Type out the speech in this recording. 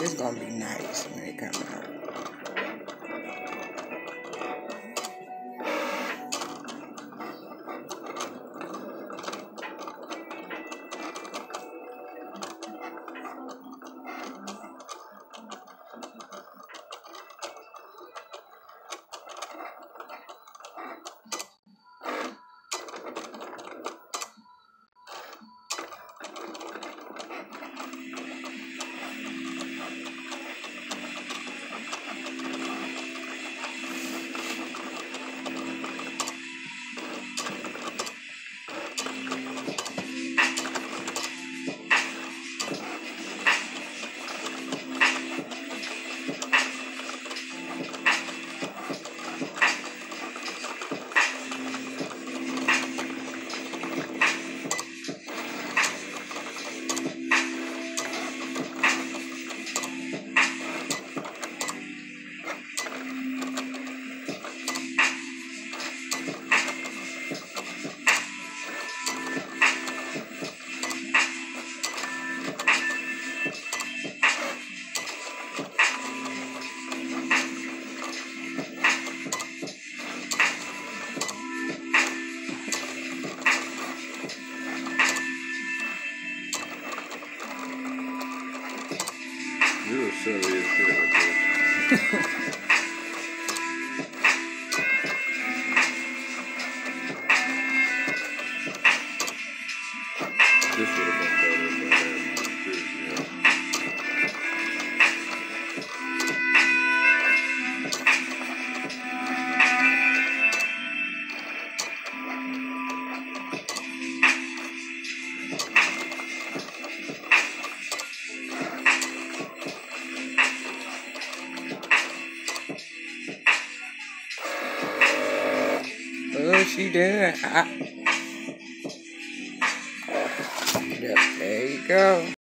It's gonna be nice when it comes out. そういう。Oh, she doing. Yep, there you go.